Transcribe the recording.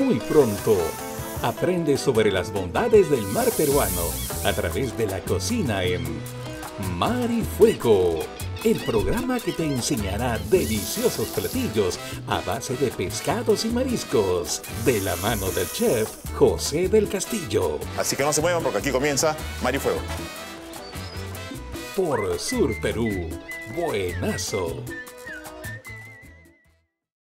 Muy pronto, aprende sobre las bondades del mar peruano a través de la cocina en Mar y Fuego, el programa que te enseñará deliciosos platillos a base de pescados y mariscos, de la mano del chef José del Castillo. Así que no se muevan porque aquí comienza Mar y Fuego. Por Sur Perú, buenazo.